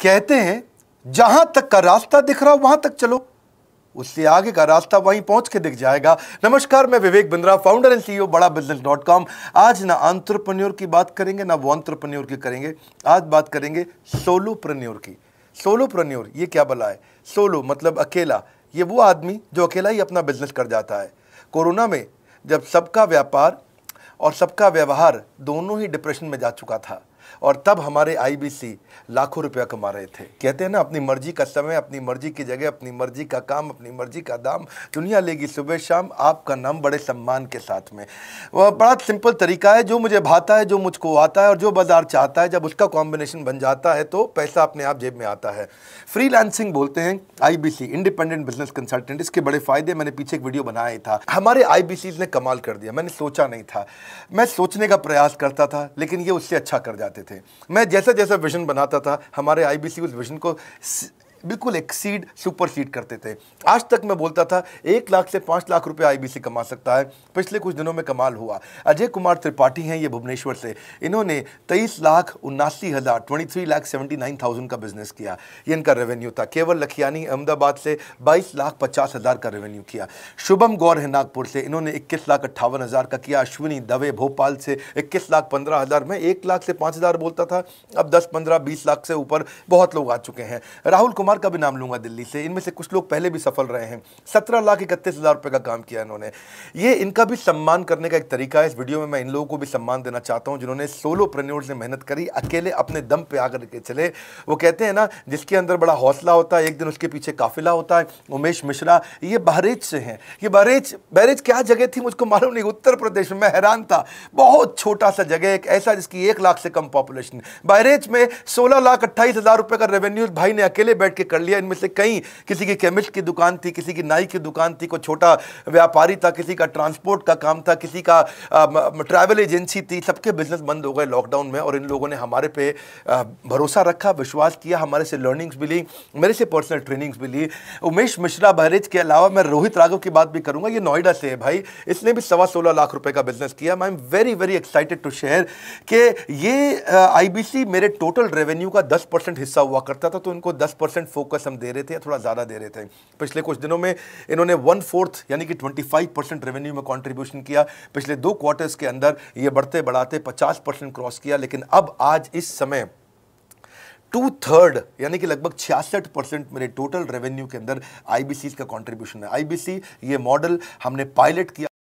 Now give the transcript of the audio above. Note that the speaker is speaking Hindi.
कहते हैं, जहाँ तक का रास्ता दिख रहा हो, वहाँ तक चलो। उससे आगे का रास्ता वहीं पहुँच के दिख जाएगा। नमस्कार, मैं Vivek Bindra founder and CEO Bada business dot com आज ना आंट्रप्रन्योर की बात करेंगे, ना वो आंट्रप्रन्योर की करेंगे। आज बात करेंगे सोलोप्रन्योर की। सोलोप्रन्योर ये क्या बला है? सोलो मतलब अकेला। ये वो आदमी जो अकेला ही अपना बिज़नेस कर जाता है। कोरोना में जब सबका व्यापार और सबका व्यवहार दोनों ही डिप्रेशन में जा चुका था और तब हमारे आईबीसी लाखों रुपया कमा रहे थे। कहते हैं ना, अपनी मर्ज़ी का समय, अपनी मर्ज़ी की जगह, अपनी मर्ज़ी का काम, अपनी मर्ज़ी का दाम, दुनिया लेगी सुबह शाम, आपका नाम बड़े सम्मान के साथ में। वह बड़ा सिंपल तरीका है, जो मुझे भाता है, जो मुझको आता है और जो बाज़ार चाहता है, जब उसका कॉम्बिनेशन बन जाता है तो पैसा अपने आप जेब में आता है। फ्री बोलते हैं आईबीसी इंडिपेंडेंट बिज़नेस कंसल्टेंट इसके बड़े फ़ायदे मैंने पीछे एक वीडियो बनाया था। हमारे आईबीसी ने कमाल कर दिया, मैंने सोचा नहीं था। मैं सोचने का प्रयास करता था, लेकिन ये उससे अच्छा कर जाते थे। मैं जैसा जैसा विजन बनाता था हमारे आईबीसी उस विजन को बिल्कुल एक्सीड सुपर सीड करते थे। आज तक मैं बोलता था, एक लाख से पाँच लाख रुपए आईबीसी कमा सकता है। पिछले कुछ दिनों में कमाल हुआ। अजय कुमार त्रिपाठी हैं ये भुवनेश्वर से। इन्होंने तेईस लाख उन्नासी हज़ार twenty three lakh seventy nine thousand का बिज़नेस किया। ये इनका रेवेन्यू था। केवल लखियानी अहमदाबाद से बाईस लाख पचास हज़ार का रेवेन्यू किया। शुभम गौर है नागपुर से। इन्होंने इक्कीस लाख अट्ठावन हज़ार का किया। अश्विनी दवे भोपाल से इक्कीस लाख पंद्रह हज़ार। में एक लाख से पाँच हज़ार बोलता था। अब दस, पंद्रह, बीस लाख से ऊपर बहुत लोग आ चुके हैं। राहुल कुमार कुमार का भी नाम लूँगा दिल्ली से। इनमें से कुछ लोग पहले भी सफल रहे हैं। सत्रह लाख इकतीस हज़ार रुपये का काम किया इन्होंने। ये इनका भी सम्मान करने का एक तरीका है। इस वीडियो में मैं इन लोगों को भी सम्मान देना चाहता हूँ, जिन्होंने सोलो प्रन्योर से मेहनत करी, अकेले अपने दम पे आकर के चले। वो कहते हैं ना, जिसके अंदर बड़ा हौसला होता है, एक दिन उसके पीछे काफिला होता है, उमेश मिश्रा। ये बहरेज से हैं। ये बहरेज बहरेज क्या जगह थी मुझको मालूम नहीं। उत्तर प्रदेश में मैं हैरान था। बहुत छोटा सा जगह, एक ऐसा जिसकी एक लाख से कम पॉपुलेशन बहरेज में सोलह लाख अट्ठाईस हज़ार रुपये का रेवेन्यू भाई ने अकेले बैठ के कर लिया। इनमें से कई किसी की केमिस्ट की दुकान थी, किसी की नाई की दुकान थी, कोई छोटा व्यापारी था, किसी का ट्रांसपोर्ट का काम था, किसी का ट्रैवल एजेंसी थी। सबके बिज़नेस बंद हो गए लॉकडाउन में और इन लोगों ने हमारे पे भरोसा रखा, विश्वास किया, हमारे से लर्निंग्स भी ली, मेरे से पर्सनल ट्रेनिंग्स भी ली। उमेश मिश्रा बहरेज के अलावा मैं रोहित राघव की बात भी करूँगा। ये नोएडा से है भाई। इसने भी सवा सोलह लाख रुपए का बिज़नेस किया। I am very very excited to share कि ये आईबीसी मेरे टोटल रेवेन्यू का दस परसेंट हिस्सा हुआ करता था तो इनको दस परसेंट फोकस हम दे रहे थे या थोड़ा ज़्यादा दे रहे थे? पिछले कुछ दिनों में इन्होंने वन फोर्थ यानी कि ट्वेंटी फाइव परसेंट रेवेन्यू में कॉन्ट्रीब्यूशन किया। पिछले दो क्वार्टर्स के अंदर ये बढ़ते बढ़ाते पचास परसेंट क्रॉस किया, लेकिन अब आज इस समय टू थर्ड यानी कि लगभग छियासठ परसेंट मेरे टोटल रेवेन्यू के अंदर आईबीसी का कंट्रीब्यूशन है। आईबीसी ये मॉडल हमने पायलट किया